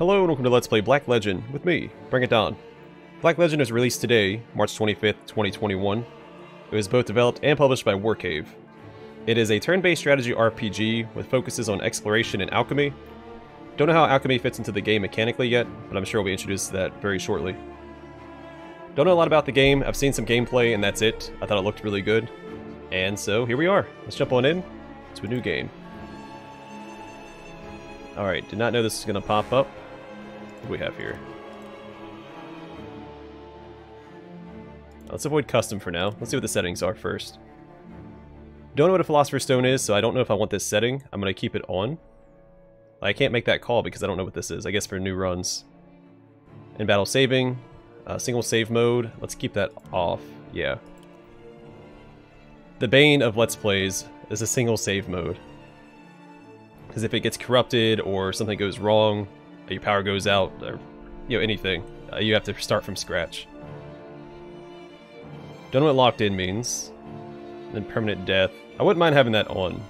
Hello and welcome to Let's Play Black Legend with me, Bring It On. Black Legend is released today, March 25th, 2021. It was both developed and published by Warcave. It is a turn-based strategy RPG with focuses on exploration and alchemy. Don't know how alchemy fits into the game mechanically yet, but I'm sure we'll be introduced to that very shortly. Don't know a lot about the game, I've seen some gameplay and that's it. I thought it looked really good. And so here we are. Let's jump on in to a new game. Alright, did not know this was going to pop up. We have here? Let's avoid custom for now. Let's see what the settings are first. Don't know what a Philosopher's Stone is, so I don't know if I want this setting. I'm going to keep it on. I can't make that call because I don't know what this is. I guess for new runs. In battle saving, uh, single save mode. Let's keep that off. Yeah. The bane of Let's Plays is a single save mode. Because if it gets corrupted or something goes wrong, your power goes out, or you know, anything, uh, you have to start from scratch. Don't know what locked in means. Then permanent death. I wouldn't mind having that on.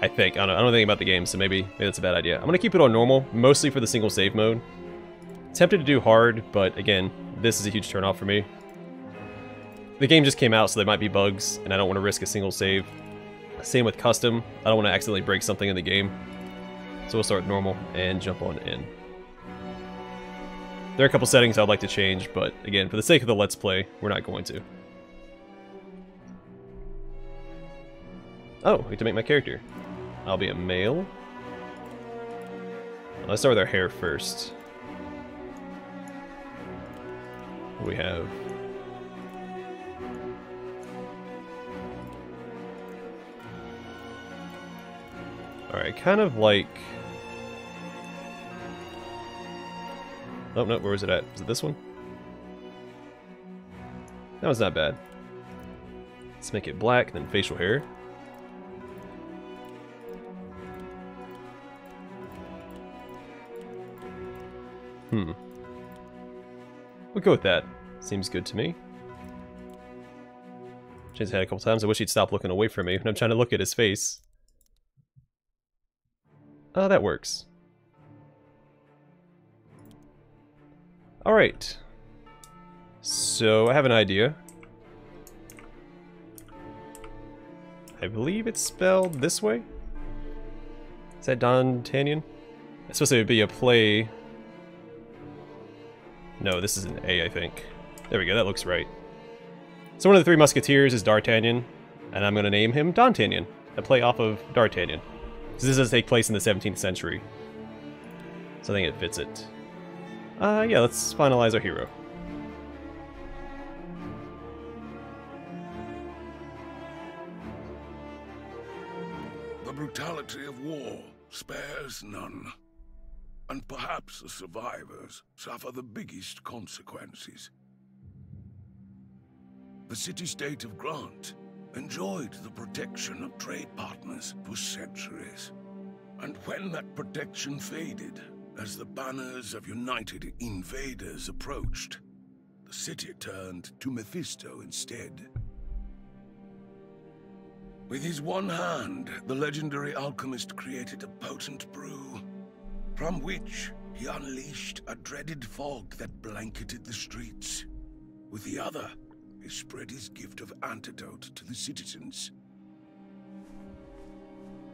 I think. I don't, know, I don't think about the game, so maybe, maybe that's a bad idea. I'm going to keep it on normal, mostly for the single save mode. Tempted to do hard, but again, this is a huge turnoff for me. The game just came out, so there might be bugs, and I don't want to risk a single save. Same with custom. I don't want to accidentally break something in the game. So we'll start normal and jump on in. There are a couple settings I'd like to change, but again, for the sake of the Let's Play, we're not going to. Oh, have to make my character. I'll be a male. Let's start with our hair first. We have... Alright, kind of like... Oh, no, where was it at? Is it this one? That was not bad. Let's make it black, then facial hair. Hmm. We'll go with that. Seems good to me. Changed his head a couple times. I wish he'd stop looking away from me when I'm trying to look at his face. Oh, that works. Alright. So, I have an idea. I believe it's spelled this way? Is that D'Artagnan? It's supposed to be a play. No, this is an A, I think. There we go, that looks right. So one of the three musketeers is D'Artagnan, and I'm going to name him D'Artagnan, a play off of D'Artagnan. So This does take place in the 17th century. So I think it fits it. Uh, yeah, let's finalize our hero. The brutality of war spares none. And perhaps the survivors suffer the biggest consequences. The city-state of Grant enjoyed the protection of trade partners for centuries. And when that protection faded, as the banners of united invaders approached, the city turned to Mephisto instead. With his one hand, the legendary alchemist created a potent brew, from which he unleashed a dreaded fog that blanketed the streets. With the other, he spread his gift of antidote to the citizens.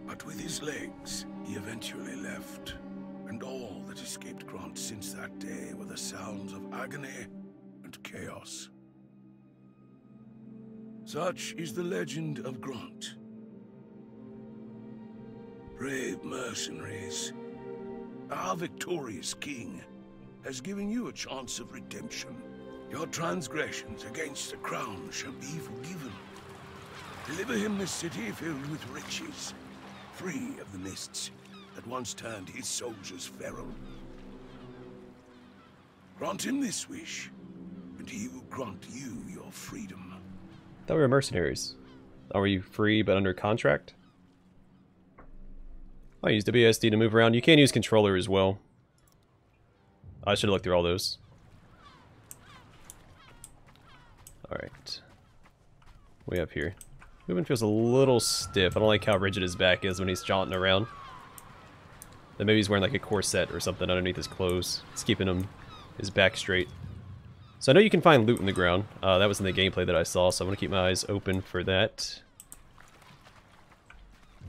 But with his legs, he eventually left. And all that escaped Grant since that day were the sounds of agony and chaos. Such is the legend of Grant. Brave mercenaries, our victorious king has given you a chance of redemption. Your transgressions against the crown shall be forgiven. Deliver him this city filled with riches, free of the mists that once turned his soldiers feral. Grant him this wish, and he will grant you your freedom. Thought we were mercenaries. Are you free but under contract? I use WSD to move around. You can use controller as well. I should have looked through all those. Alright. Way up here. Movement feels a little stiff. I don't like how rigid his back is when he's jaunting around. Then maybe he's wearing like a corset or something underneath his clothes. It's keeping him his back straight. So I know you can find loot in the ground. Uh, that was in the gameplay that I saw, so I'm going to keep my eyes open for that.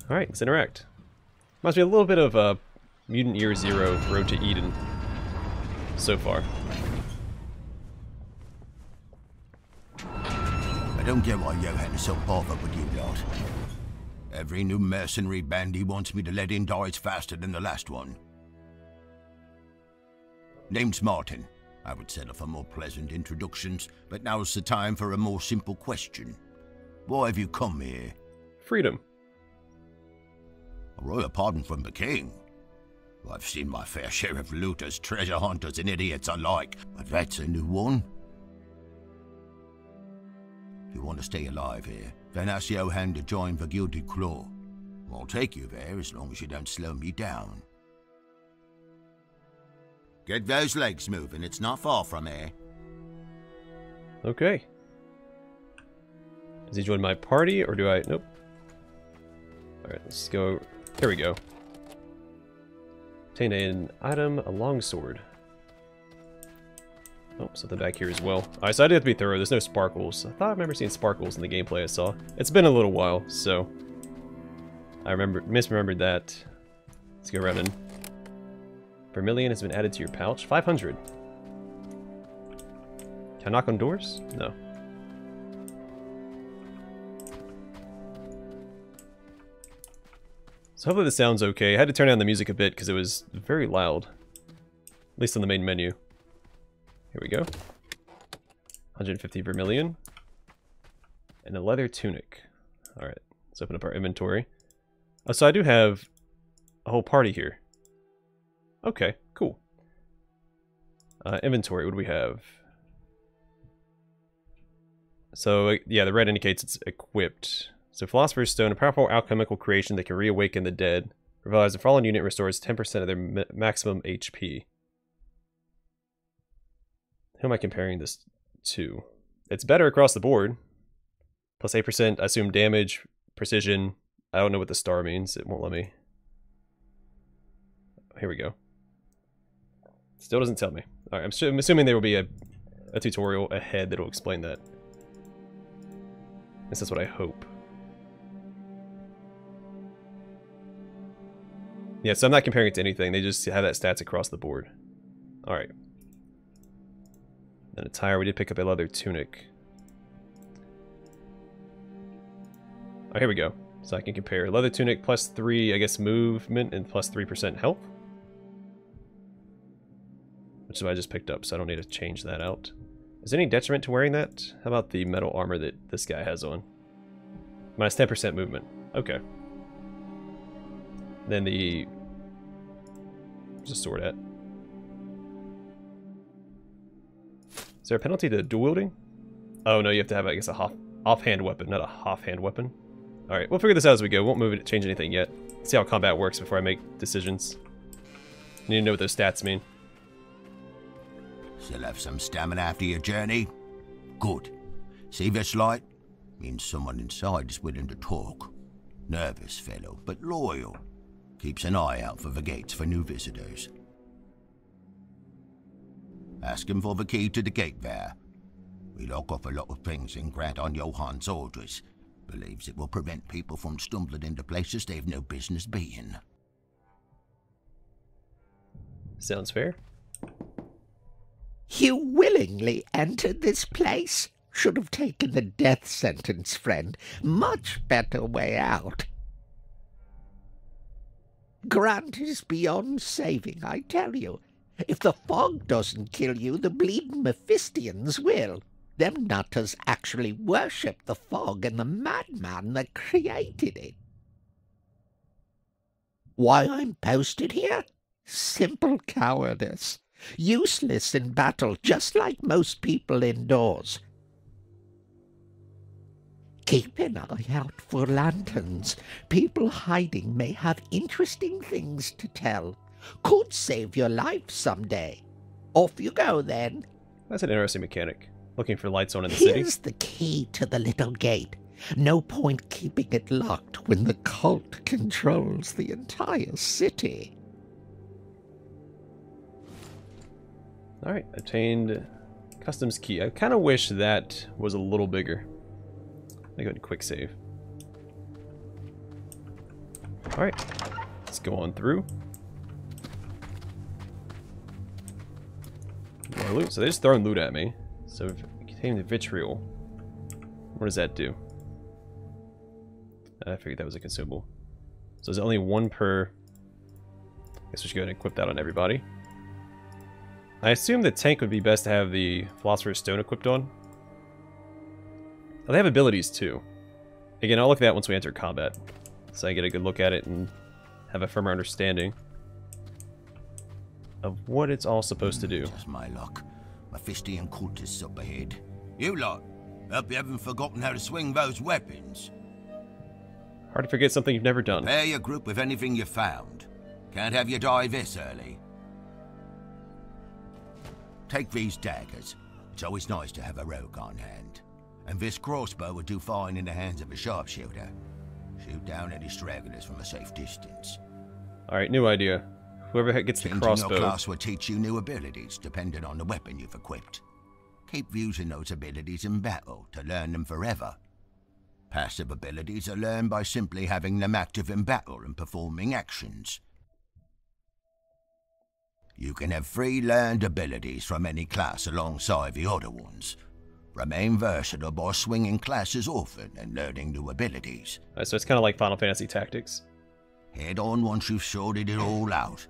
Alright, let's interact. Reminds me a little bit of uh, Mutant Year Zero, Road to Eden, so far. I don't get why Johan is so bothered with you lot. Every new mercenary band he wants me to let in dies faster than the last one. Name's Martin. I would settle for more pleasant introductions, but now's the time for a more simple question. Why have you come here? Freedom. A royal pardon from the king. I've seen my fair share of looters, treasure hunters, and idiots alike, but that's a new one. You want to stay alive here, then ask Johan to join the Gilded Claw. I'll take you there as long as you don't slow me down. Get those legs moving, it's not far from here. Okay. Does he join my party, or do I... Nope. Alright, let's go... Here we go. Obtain an item, a longsword. Oh, something back here as well. Alright, so I did have to be thorough. There's no sparkles. I thought I remember seeing sparkles in the gameplay I saw. It's been a little while, so... I remember misremembered that. Let's go and... Vermilion has been added to your pouch. 500. Can I knock on doors? No. So hopefully this sounds okay. I had to turn down the music a bit because it was very loud. At least on the main menu. Here we go. 150 vermilion. And a leather tunic. Alright, let's open up our inventory. Oh, so I do have a whole party here. Okay, cool. Uh, inventory, what do we have? So, yeah, the red indicates it's equipped. So, Philosopher's Stone, a powerful alchemical creation that can reawaken the dead. Revives the fallen unit restores 10% of their maximum HP. Who am I comparing this to? It's better across the board. Plus 8%, I assume damage, precision. I don't know what the star means. It won't let me. Here we go. Still doesn't tell me. Alright, I'm, I'm, assuming there will be a, a tutorial ahead that will explain that. This is what I hope. Yeah, so I'm not comparing it to anything. They just have that stats across the board. Alright. Then attire, we did pick up a leather tunic. Oh, here we go. So I can compare. Leather tunic plus 3, I guess, movement and plus 3% health. Which is what I just picked up, so I don't need to change that out. Is there any detriment to wearing that? How about the metal armor that this guy has on? Minus 10% movement. Okay. Then the... Where's the sword at? Is there a penalty to dual wielding? Oh no, you have to have, I guess, a off offhand weapon, not a half-hand weapon. Alright, we'll figure this out as we go. Won't move it, change anything yet. See how combat works before I make decisions. Need to know what those stats mean. Still have some stamina after your journey? Good. See this light? Means someone inside is willing to talk. Nervous fellow, but loyal. Keeps an eye out for the gates for new visitors. Ask him for the key to the gate there. We lock off a lot of things and Grant on Johan's orders. Believes it will prevent people from stumbling into places they've no business being. Sounds fair. You willingly entered this place? Should have taken the death sentence, friend. Much better way out. Grant is beyond saving, I tell you. If the fog doesn't kill you, the bleeding Mephistians will. Them nutters actually worship the fog and the madman that created it. Why I'm posted here? Simple cowardice. Useless in battle, just like most people indoors. Keep an eye out for lanterns. People hiding may have interesting things to tell could save your life someday. Off you go, then. That's an interesting mechanic. Looking for lights on in the Here's city. Here's the key to the little gate. No point keeping it locked when the cult controls the entire city. Alright, obtained customs key. I kind of wish that was a little bigger. Let me go ahead and quick save. Alright, let's go on through. More loot. So they're just throwing loot at me. So containing the vitriol. What does that do? Uh, I figured that was a consumable. So there's only one per... I guess we should go ahead and equip that on everybody. I assume the tank would be best to have the Philosopher's Stone equipped on. Oh, they have abilities too. Again, I'll look at that once we enter combat. So I get a good look at it and have a firmer understanding of what it's all supposed to do. Just my luck. Mephistian cultists up ahead. You lot, hope you haven't forgotten how to swing those weapons. Hard to forget something you've never done. Pair your group with anything you found. Can't have you die this early. Take these daggers. It's always nice to have a rogue on hand. And this crossbow would do fine in the hands of a sharpshooter. Shoot down any stragglers from a safe distance. Alright, new idea. Whoever gets the Changing crossbow. your class will teach you new abilities, depending on the weapon you've equipped. Keep using those abilities in battle to learn them forever. Passive abilities are learned by simply having them active in battle and performing actions. You can have free learned abilities from any class alongside the other ones. Remain versatile by swinging classes often and learning new abilities. Alright, so it's kind of like Final Fantasy Tactics. Head on once you've sorted it all out.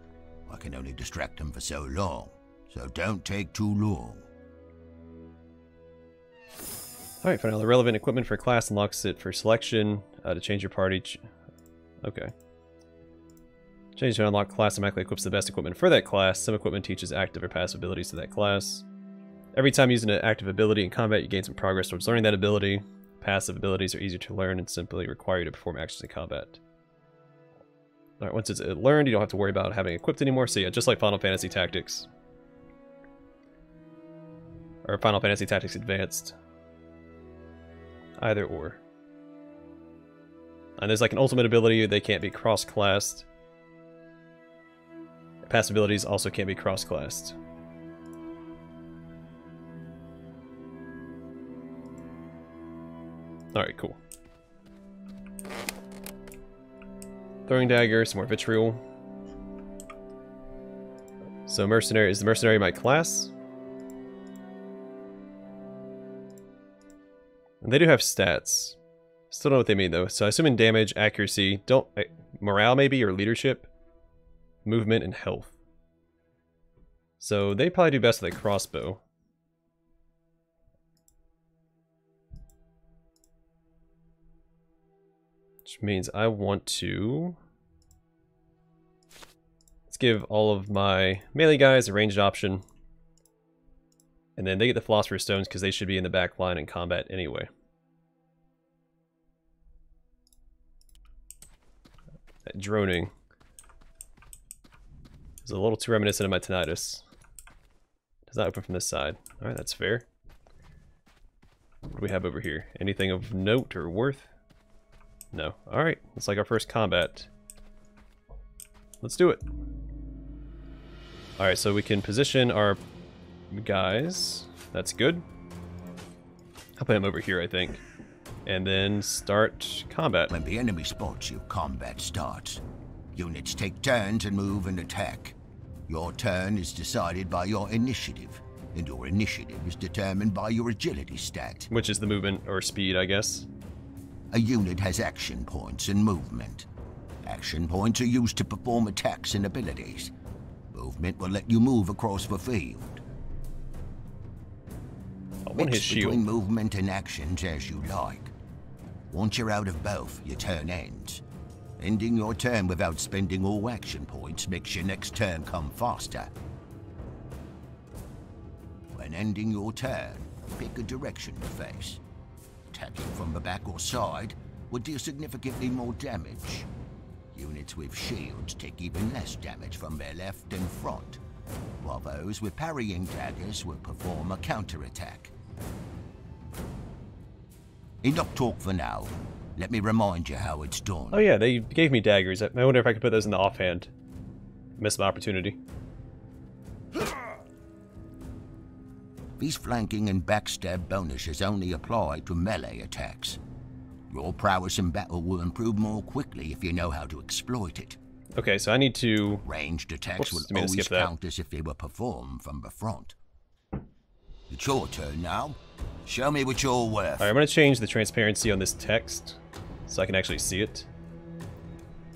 I can only distract them for so long, so don't take too long. Alright, find all the relevant equipment for class unlocks it for selection. Uh, to change your party. Okay. Change to unlock class automatically equips the best equipment for that class. Some equipment teaches active or passive abilities to that class. Every time using an active ability in combat, you gain some progress towards learning that ability. Passive abilities are easier to learn and simply require you to perform actions in combat. Alright, once it's uh, learned, you don't have to worry about having equipped anymore. So yeah, just like Final Fantasy Tactics. Or Final Fantasy Tactics Advanced. Either or. And there's like an ultimate ability, they can't be cross-classed. Passive abilities also can't be cross-classed. Alright, cool. Throwing dagger, some more vitriol. So mercenary, is the mercenary my class? And they do have stats. Still don't know what they mean though. So I assume in damage, accuracy, don't uh, morale maybe or leadership, movement and health. So they probably do best with a crossbow. Which means I want to... Let's give all of my melee guys a ranged option. And then they get the Philosopher's Stones because they should be in the back line in combat anyway. That droning is a little too reminiscent of my tinnitus. Does not open from this side. Alright, that's fair. What do we have over here? Anything of note or worth? No. Alright, it's like our first combat. Let's do it. Alright, so we can position our guys. That's good. I'll put him over here, I think. And then start combat. When the enemy spots you, combat starts. Units take turns and move and attack. Your turn is decided by your initiative, and your initiative is determined by your agility stat. Which is the movement or speed, I guess. A unit has action points and movement. Action points are used to perform attacks and abilities. Movement will let you move across the field. One hit Mix between shield. movement and actions as you like. Once you're out of both, your turn ends. Ending your turn without spending all action points makes your next turn come faster. When ending your turn, pick a direction to face. Attacking from the back or side would deal significantly more damage. Units with shields take even less damage from their left and front, while those with parrying daggers will perform a counterattack. Enough talk for now. Let me remind you how it's done. Oh yeah, they gave me daggers. I wonder if I could put those in the offhand. Missed my opportunity. These flanking and backstab bonuses only apply to melee attacks. Your prowess in battle will improve more quickly if you know how to exploit it. Okay, so I need to... Ranged attacks Whoops, will didn't mean to always count as if they were performed from the front. It's your turn now. Show me what you're worth. Alright, I'm going to change the transparency on this text so I can actually see it.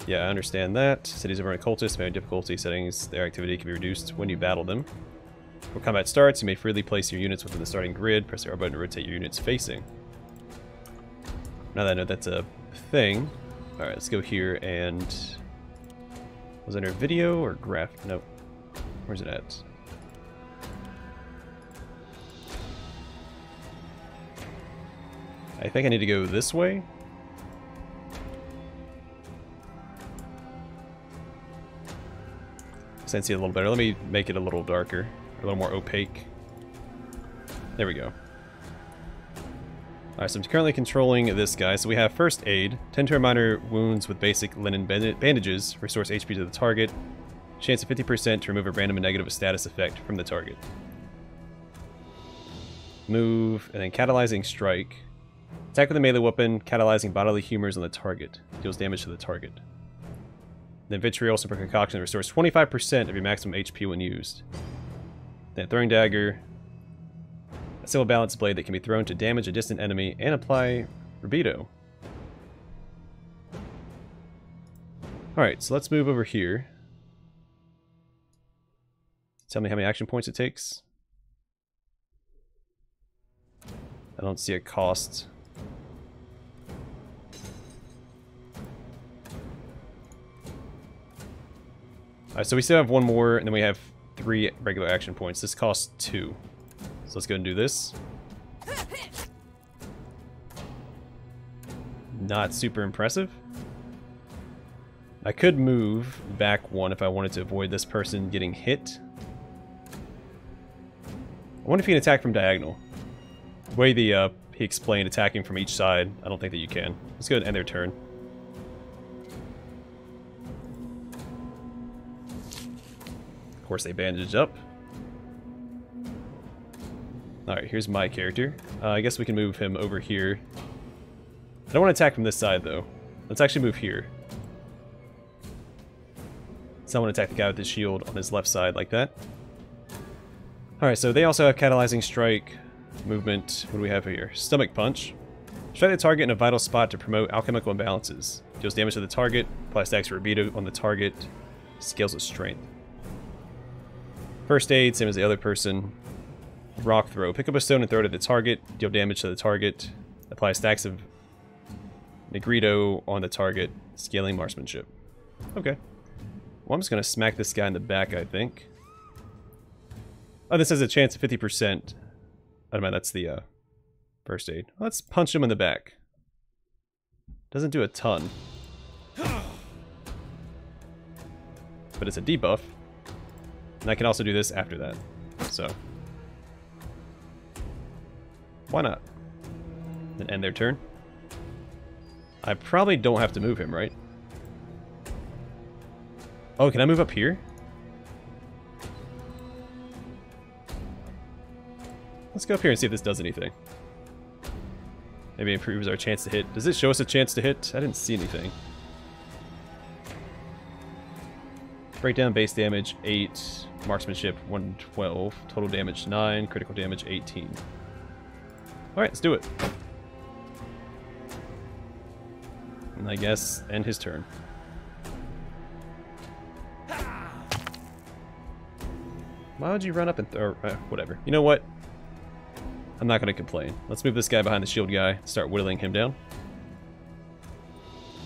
Yeah, I understand that. Cities of over occultists, very difficulty settings, their activity can be reduced when you battle them. When combat starts, you may freely place your units within the starting grid. Press the R button to rotate your units facing. Now that I know that's a thing, alright, let's go here and... Was it under video or graph? No. Where's it at? I think I need to go this way. See it a little better. Let me make it a little darker, a little more opaque. There we go. Alright, so I'm currently controlling this guy. So we have First Aid, 10 turn minor wounds with basic linen bandages, restores HP to the target, chance of 50% to remove a random and negative status effect from the target. Move, and then Catalyzing Strike. Attack with a melee weapon, catalyzing bodily humors on the target. Deals damage to the target. Then Vitriol Super Concoction restores 25% of your maximum HP when used. Then Throwing Dagger. A simple balance blade that can be thrown to damage a distant enemy and apply Rubedo. Alright, so let's move over here. Tell me how many action points it takes. I don't see a cost. Alright, so we still have one more, and then we have three regular action points. This costs two. So let's go and do this. Not super impressive. I could move back one if I wanted to avoid this person getting hit. I wonder if you can attack from diagonal. The way the, uh, he explained attacking from each side, I don't think that you can. Let's go and end their turn. Course, they bandage up. Alright, here's my character. Uh, I guess we can move him over here. I don't want to attack from this side, though. Let's actually move here. Someone attack the guy with the shield on his left side like that. Alright, so they also have Catalyzing Strike, movement. What do we have here? Stomach Punch. Strike the target in a vital spot to promote alchemical imbalances. Deals damage to the target, applies stacks Rubedo on the target, scales its strength. First aid, same as the other person. Rock throw. Pick up a stone and throw it at the target. Deal damage to the target. Apply stacks of Nigredo on the target. Scaling marksmanship. Okay. Well, I'm just going to smack this guy in the back, I think. Oh, this has a chance of 50%. I don't mind, that's the uh, first aid. Let's punch him in the back. Doesn't do a ton. But it's a debuff. And I can also do this after that. So. Why not? And end their turn. I probably don't have to move him, right? Oh, can I move up here? Let's go up here and see if this does anything. Maybe improves our chance to hit. Does it show us a chance to hit? I didn't see anything. Breakdown base damage 8, marksmanship 112, total damage 9, critical damage 18. Alright, let's do it. And I guess end his turn. Why would you run up and throw... Uh, whatever. You know what? I'm not going to complain. Let's move this guy behind the shield guy, start whittling him down.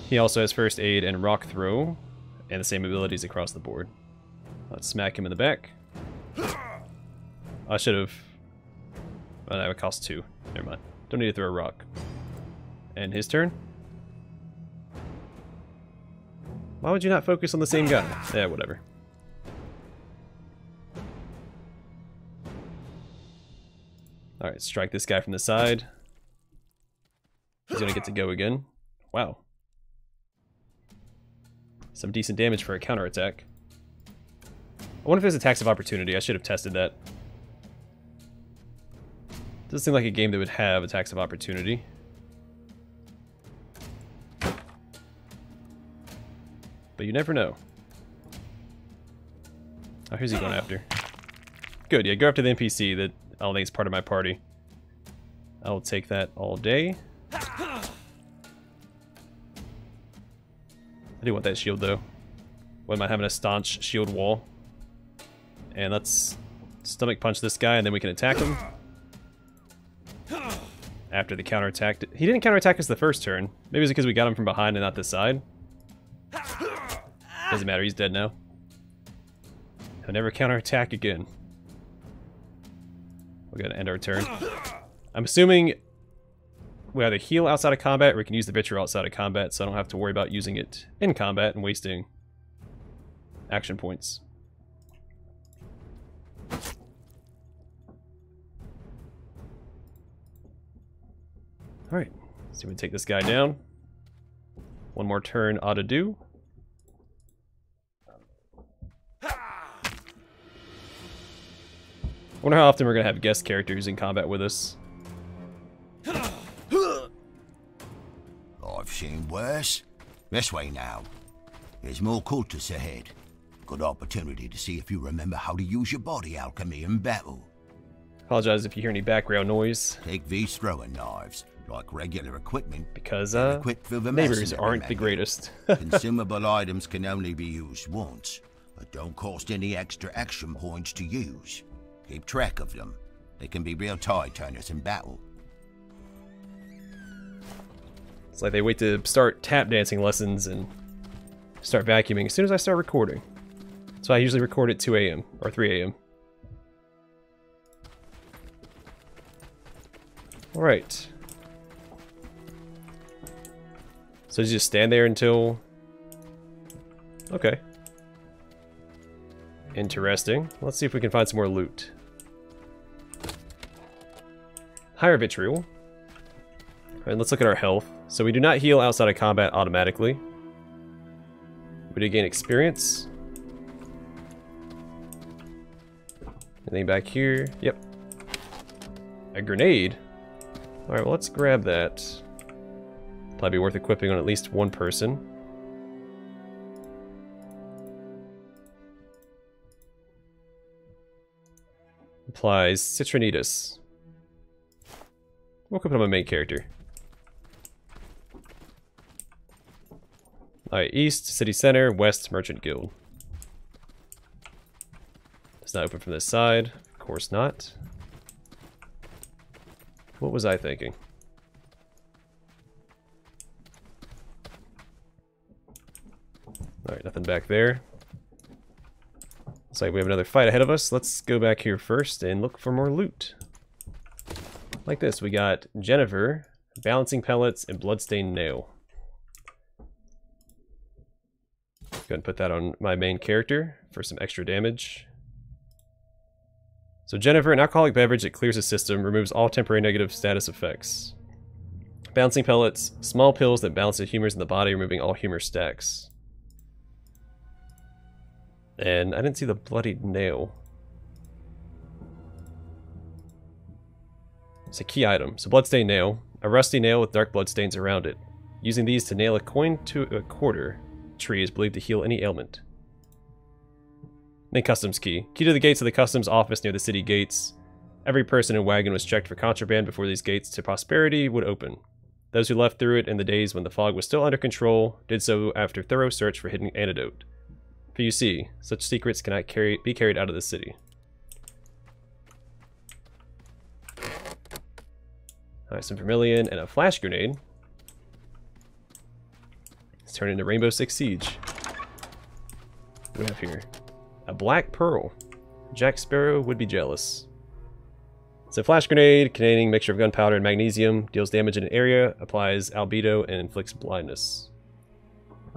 He also has first aid and rock throw, and the same abilities across the board. Smack him in the back. I should have... Oh, that would cost two. Never mind. Don't need to throw a rock. And his turn? Why would you not focus on the same guy? Yeah, whatever. Alright, strike this guy from the side. He's gonna get to go again. Wow. Some decent damage for a counterattack. I wonder if there's attacks of opportunity. I should have tested that. Doesn't seem like a game that would have attacks of opportunity. But you never know. Oh, who's he going after? Good, yeah, go after the NPC that I don't think is part of my party. I'll take that all day. I do want that shield though. What am I having a staunch shield wall? And let's stomach punch this guy and then we can attack him. After the counterattack. He didn't counterattack us the first turn. Maybe it's because we got him from behind and not this side. Doesn't matter, he's dead now. He'll never counterattack again. We're gonna end our turn. I'm assuming we either heal outside of combat or we can use the vitriol outside of combat, so I don't have to worry about using it in combat and wasting action points. Alright, see if we take this guy down. One more turn ought to do. wonder how often we're going to have guest characters in combat with us. I've seen worse. This way now. There's more cultists ahead. Good opportunity to see if you remember how to use your body alchemy in battle. Apologize if you hear any background noise. Take these throwing knives, like regular equipment. Because, uh, equipped for the neighbors aren't the greatest. Consumable items can only be used once, but don't cost any extra action points to use. Keep track of them. They can be real tide turners in battle. It's like they wait to start tap dancing lessons and start vacuuming as soon as I start recording. So I usually record at 2 a.m. or 3 a.m. Alright. So you just stand there until... Okay. Interesting. Let's see if we can find some more loot. Higher vitriol. Alright, let's look at our health. So we do not heal outside of combat automatically. We do gain experience. Anything back here? Yep. A grenade? Alright, well let's grab that. Probably be worth equipping on at least one person. Applies Citrinitas. We'll equip it on my main character. Alright, East, City Center, West, Merchant Guild. It's not open from this side. Of course not. What was I thinking? Alright, nothing back there. Looks like we have another fight ahead of us. Let's go back here first and look for more loot. Like this, we got Genever, Balancing Pellets, and Bloodstained Nail. Go ahead and put that on my main character for some extra damage. So Genever, an alcoholic beverage that clears the system, removes all temporary negative status effects. Balancing pellets, small pills that balance the humors in the body, removing all humor stacks. And I didn't see the bloodied nail. It's a key item. So bloodstained nail, a rusty nail with dark bloodstains around it. Using these to nail a coin to a quarter tree is believed to heal any ailment. Then customs key. Key to the gates of the customs office near the city gates. Every person and wagon was checked for contraband before these gates to prosperity would open. Those who left through it in the days when the fog was still under control did so after thorough search for hidden antidote. For you see, such secrets cannot carry, be carried out of the city. Alright, some vermilion and a flash grenade. Let's turn into Rainbow Six Siege. What do we have here? A black pearl. Jack Sparrow would be jealous. It's a flash grenade containing mixture of gunpowder and magnesium, deals damage in an area, applies albedo, and inflicts blindness.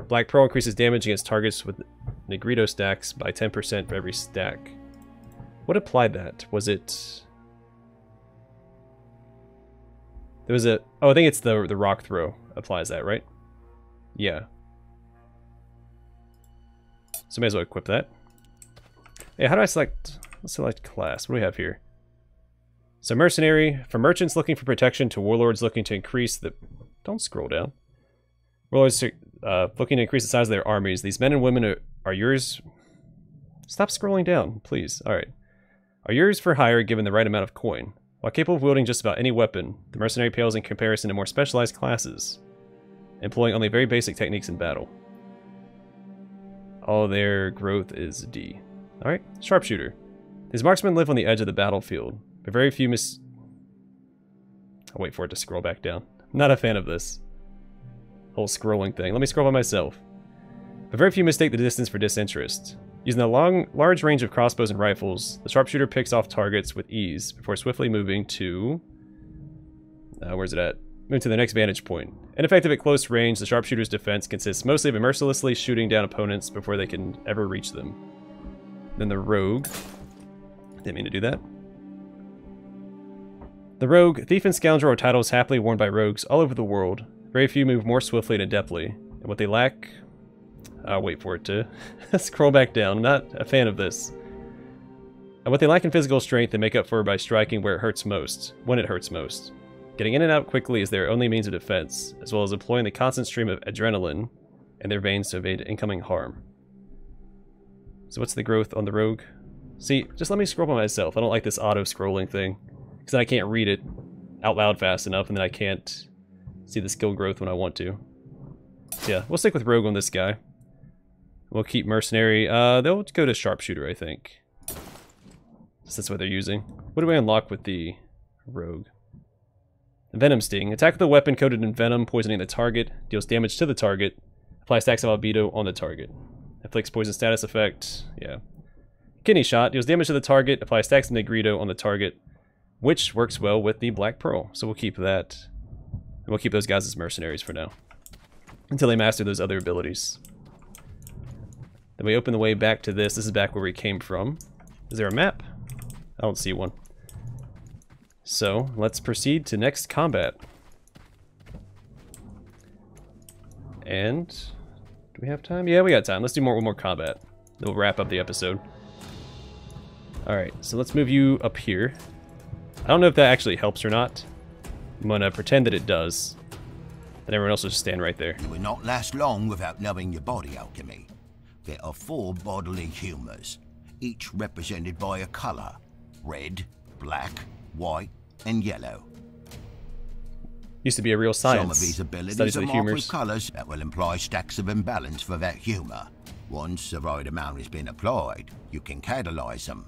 Black Pearl increases damage against targets with Nigredo stacks by 10% for every stack. What applied that? Was it... There was a... Oh, I think it's the, the rock throw applies that, right? Yeah. So may as well equip that. Yeah, how do I select... Let's select class. What do we have here? So mercenary, from merchants looking for protection to warlords looking to increase the... Don't scroll down. Warlords uh, looking to increase the size of their armies. These men and women are, are yours... Stop scrolling down, please. Alright. Are yours for hire given the right amount of coin. While capable of wielding just about any weapon, the mercenary pales in comparison to more specialized classes, employing only very basic techniques in battle. All their growth is D. Alright, sharpshooter. These marksmen live on the edge of the battlefield, but very few mis... I'll wait for it to scroll back down. Not a fan of this whole scrolling thing. Let me scroll by myself. But very few mistake the distance for disinterest. Using a long, large range of crossbows and rifles, the sharpshooter picks off targets with ease before swiftly moving to... Uh, where's it at? Move to the next vantage point. Ineffective at close range, the sharpshooter's defense consists mostly of mercilessly shooting down opponents before they can ever reach them. Then the rogue. Didn't mean to do that. The rogue, thief and scoundrel are titles happily worn by rogues all over the world. Very few move more swiftly and adeptly, and what they lack... I'll wait for it to scroll back down. I'm not a fan of this. And what they lack in physical strength, they make up for by striking where it hurts most, when it hurts most. Getting in and out quickly is their only means of defense, as well as employing the constant stream of adrenaline in their veins to evade incoming harm. So what's the growth on the rogue? See, just let me scroll by myself. I don't like this auto-scrolling thing. Because I can't read it out loud fast enough, and then I can't see the skill growth when I want to. So yeah, we'll stick with rogue on this guy. We'll keep mercenary. Uh, they'll go to sharpshooter, I think. That's what they're using. What do we unlock with the rogue? Venom Sting. Attack with a weapon coated in venom, poisoning the target. Deals damage to the target. Apply stacks of albedo on the target. Inflicts poison status effect. Yeah. Kidney Shot. Deals damage to the target. Apply stacks of Nigredo on the target. Which works well with the Black Pearl. So we'll keep that. And we'll keep those guys as mercenaries for now. Until they master those other abilities. Then we open the way back to this. This is back where we came from. Is there a map? I don't see one. So, let's proceed to next combat. And... Do we have time? Yeah, we got time. Let's do more, one more combat. We'll wrap up the episode. Alright, so let's move you up here. I don't know if that actually helps or not. I'm gonna pretend that it does. And everyone else will just stand right there. You will not last long without knowing your body alchemy. There are four bodily humours, each represented by a colour. Red, black, white, and yellow. Used to be a real science. Some of these abilities are the marked with colours that will imply stacks of imbalance for that humour. Once the right amount has been applied, you can catalyse them.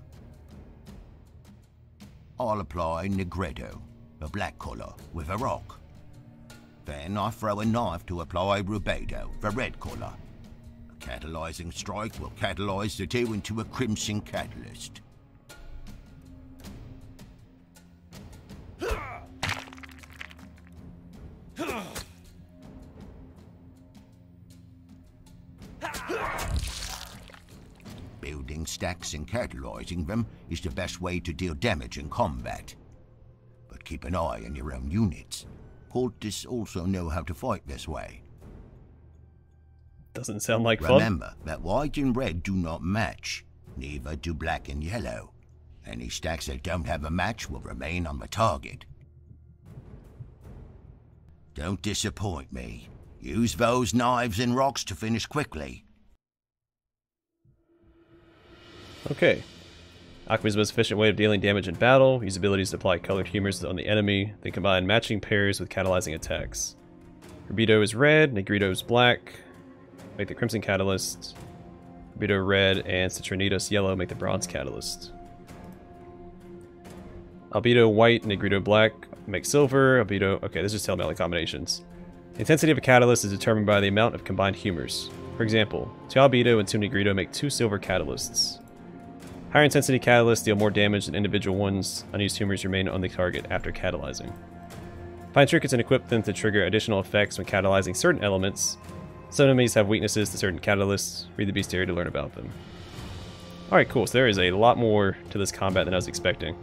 I'll apply Nigredo, a black colour, with a rock. Then I throw a knife to apply Rubedo, the red colour. A catalysing strike will catalyse the two into a crimson catalyst. Building stacks and catalysing them is the best way to deal damage in combat. But keep an eye on your own units. Cultists also know how to fight this way. Doesn't sound like fun. Remember that white and red do not match, neither do black and yellow. Any stacks that don't have a match will remain on the target. Don't disappoint me. Use those knives and rocks to finish quickly. Okay. Alchemy is the most efficient way of dealing damage in battle. Use abilities to apply colored humors on the enemy, then combine matching pairs with catalyzing attacks. Rubedo is red, Nigredo is black. Make the Crimson Catalyst. Rubedo red and Citrinitas yellow make the Bronze Catalyst. Albedo white, and Nigredo black make silver. Albedo... Okay, this is telling me all the combinations. The intensity of a catalyst is determined by the amount of combined humors. For example, two albedo and two nigredo make two silver catalysts. Higher intensity catalysts deal more damage than individual ones. Unused humors remain on the target after catalyzing. Find trinkets and equip them to trigger additional effects when catalyzing certain elements. Some enemies have weaknesses to certain catalysts. Read the bestiary to learn about them. Alright, cool. So there is a lot more to this combat than I was expecting.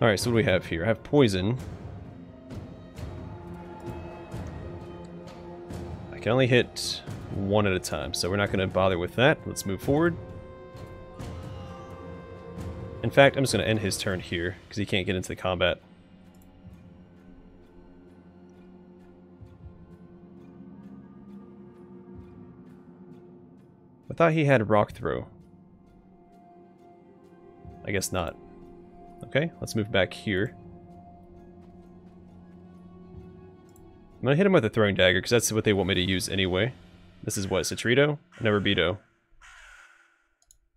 Alright, so what do we have here? I have poison. I can only hit one at a time, so we're not going to bother with that. Let's move forward. In fact, I'm just going to end his turn here, because he can't get into the combat. Thought he had rock throw. I guess not. Okay, let's move back here. I'm gonna hit him with a throwing dagger, because that's what they want me to use anyway. This is what, Citrito? No, Rubedo.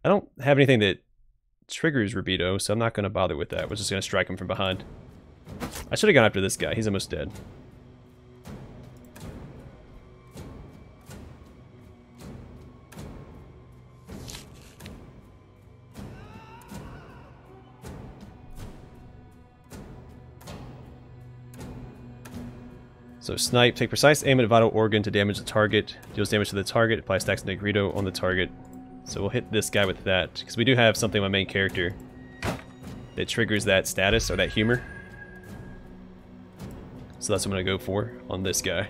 I don't have anything that triggers Rubedo, so I'm not gonna bother with that. We're just gonna strike him from behind. I should have gone after this guy, he's almost dead. So snipe, take precise aim at a vital organ to damage the target, deals damage to the target, apply stacks of Nigredo on the target. So we'll hit this guy with that, because we do have something on my main character that triggers that status, or that humor. So that's what I'm going to go for on this guy.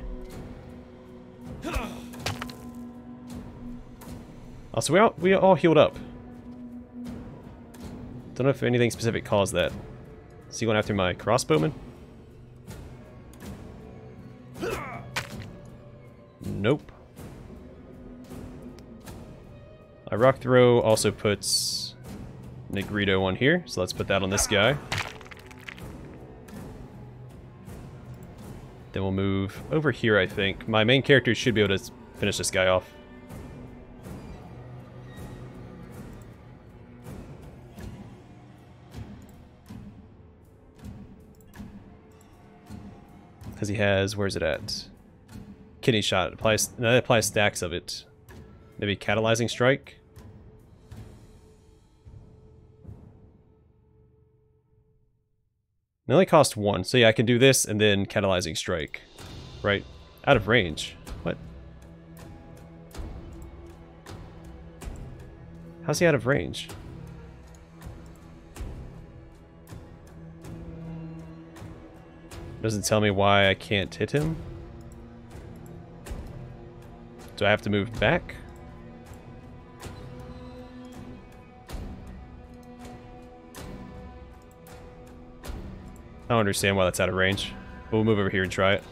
Oh, also, we all, we are all healed up. Don't know if anything specific caused that. Is he going after my crossbowman? Nope. A rock throw also puts Nigredo on here, so let's put that on this guy. Then we'll move over here, I think. My main character should be able to finish this guy off. Because he has, where's it at? Kidney shot. Applies, that applies stacks of it. Maybe catalyzing strike? It only cost one, so yeah, I can do this and then catalyzing strike. Right? Out of range. What? How's he out of range? Doesn't tell me why I can't hit him. Do I have to move back? I don't understand why that's out of range. But we'll move over here and try it.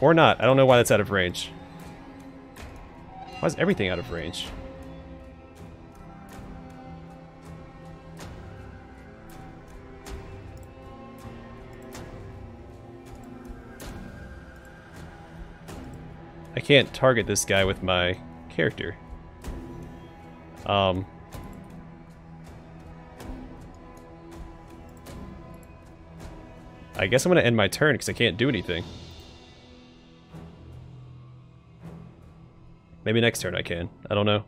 Or not. I don't know why that's out of range. Why is everything out of range? Can't target this guy with my character. Um, I guess I'm going to end my turn because I can't do anything. Maybe next turn I can. I don't know.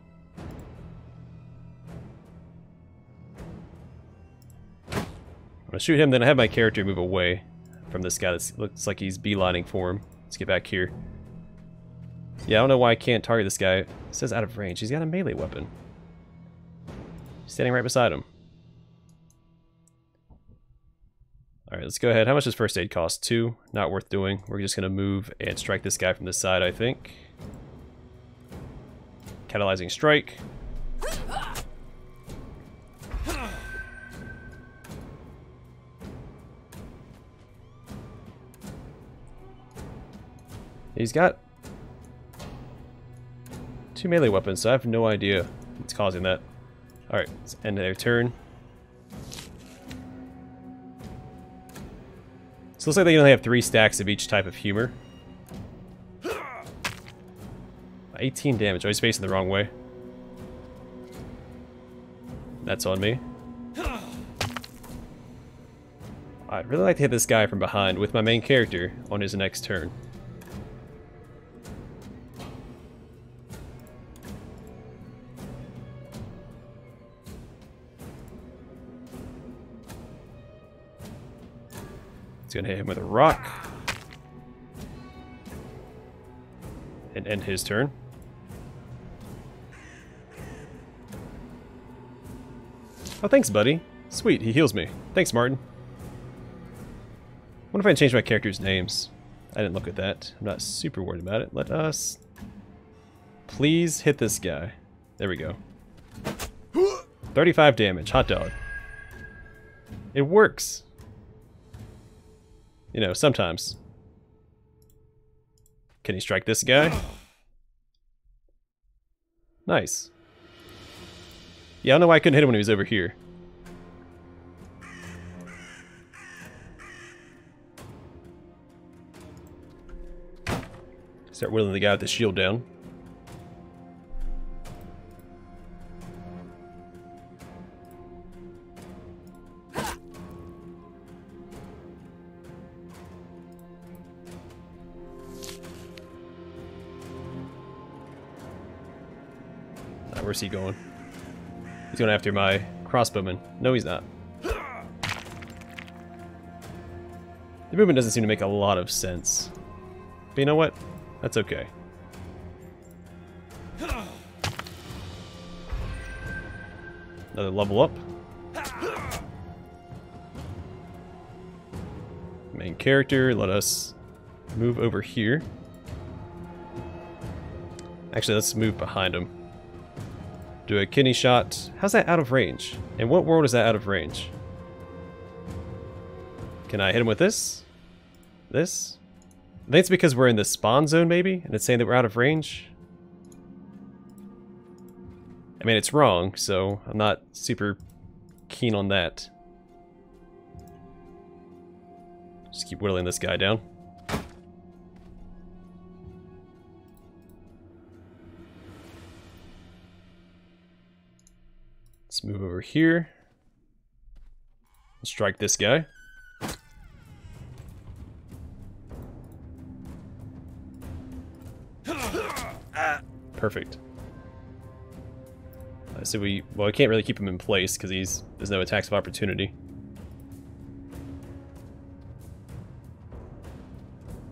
I'm going to shoot him, then I have my character move away from this guy that looks like he's beelining for him. Let's get back here. Yeah, I don't know why I can't target this guy. It says out of range. He's got a melee weapon. Standing right beside him. Alright, let's go ahead. How much does first aid cost? Two. Not worth doing. We're just going to move and strike this guy from this side, I think. Catalyzing strike. He's got Two melee weapons, so I have no idea what's causing that. Alright, let's end their turn. So it looks like they only have three stacks of each type of humor. 18 damage. Oh, he's facing the wrong way. That's on me. I'd really like to hit this guy from behind with my main character on his next turn. It's gonna hit him with a rock. And end his turn. Oh, thanks, buddy. Sweet, he heals me. Thanks, Martin. What if I can change my character's names? I didn't look at that. I'm not super worried about it. Let us... Please hit this guy. There we go. 35 damage. Hot dog. It works. You know, sometimes. Can he strike this guy? Nice. Yeah, I don't know why I couldn't hit him when he was over here. Start whittling the guy with the shield down. Where's he going? He's going after my crossbowman. No, he's not. The movement doesn't seem to make a lot of sense. But you know what? That's okay. Another level up. Main character, let us move over here. Actually, let's move behind him. Do a kidney shot. How's that out of range? In what world is that out of range? Can I hit him with this? This? I think it's because we're in the spawn zone, maybe? And it's saying that we're out of range? I mean, it's wrong, so I'm not super keen on that. Just keep whittling this guy down. Over here. Strike this guy. Perfect. Uh, so we, well, we can't really keep him in place because he's there's no attacks of opportunity.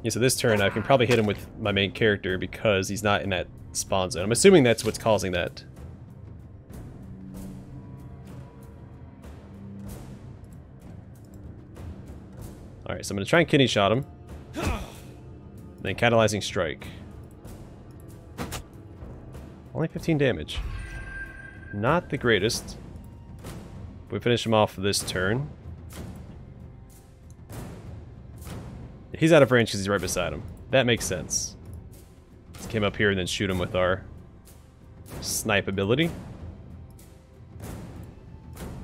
Yeah, so this turn I can probably hit him with my main character because he's not in that spawn zone. I'm assuming that's what's causing that. Alright, so I'm going to try and kidney shot him. Then catalyzing strike. Only 15 damage. Not the greatest. We finish him off this turn. He's out of range because he's right beside him. That makes sense. Let's came up here and then shoot him with our snipe ability.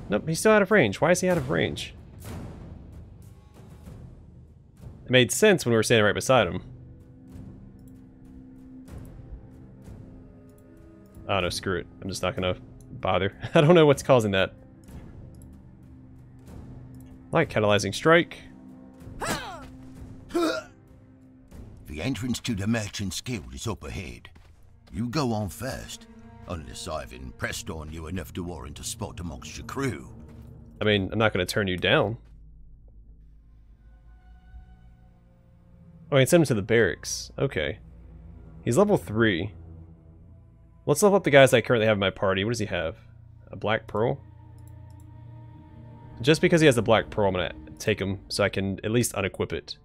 Nope, he's still out of range. Why is he out of range? It made sense when we were standing right beside him. Oh no, screw it. I'm just not gonna bother. I don't know what's causing that. Like catalyzing strike. The entrance to the Merchant's Guild is up ahead. You go on first, unless I've impressed on you enough to warrant a spot amongst your crew. I mean, I'm not gonna turn you down. Oh, I can send him to the barracks. Okay. He's level 3. Let's level up the guys I currently have in my party. What does he have? A black pearl? Just because he has the black pearl, I'm to take him so I can at least unequip it.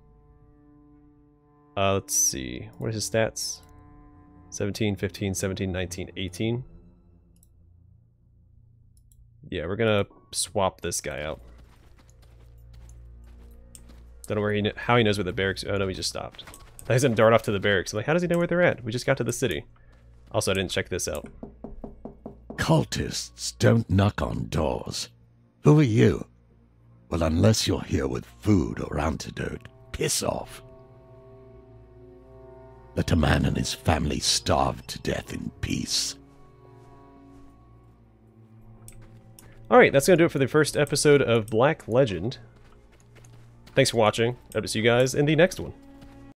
Uh, let's see. What are his stats? 17, 15, 17, 19, 18. Yeah, we're to swap this guy out. Don't know where he how he knows where the barracks. Oh no, he just stopped. I he's gonna dart off to the barracks. I'm like, how does he know where they're at? We just got to the city. Also, I didn't check this out. Cultists don't knock on doors. Who are you? Well, unless you're here with food or antidote, piss off. Let a man and his family starve to death in peace. Alright, that's going to do it for the first episode of Black Legend. Thanks for watching. I Hope to see you guys in the next one.